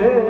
Hey.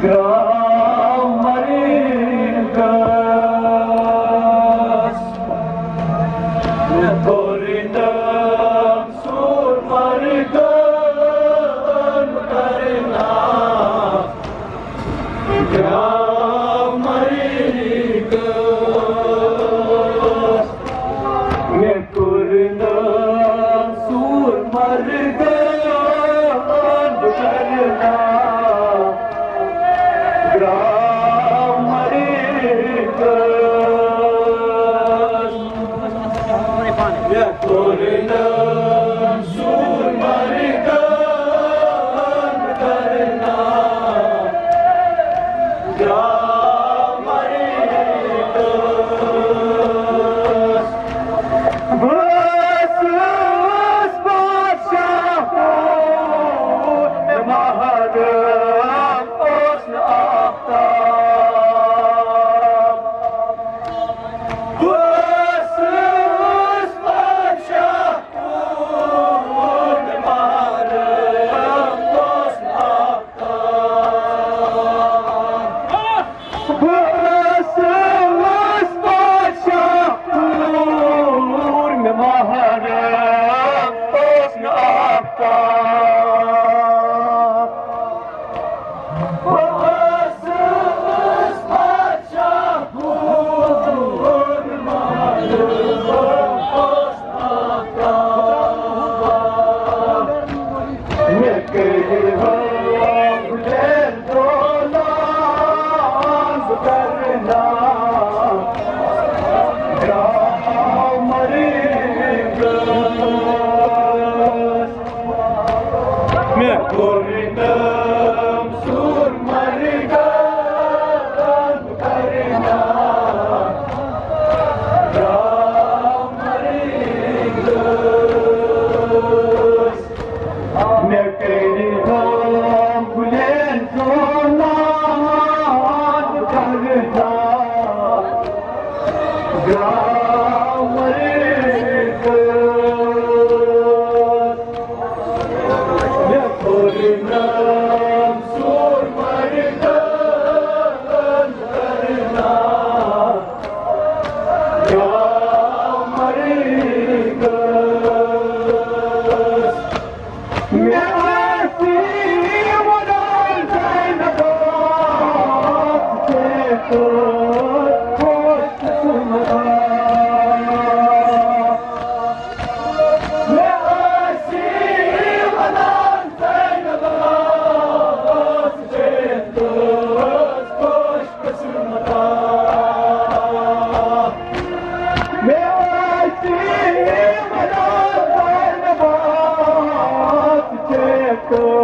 Kurna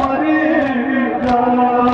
मरी जा।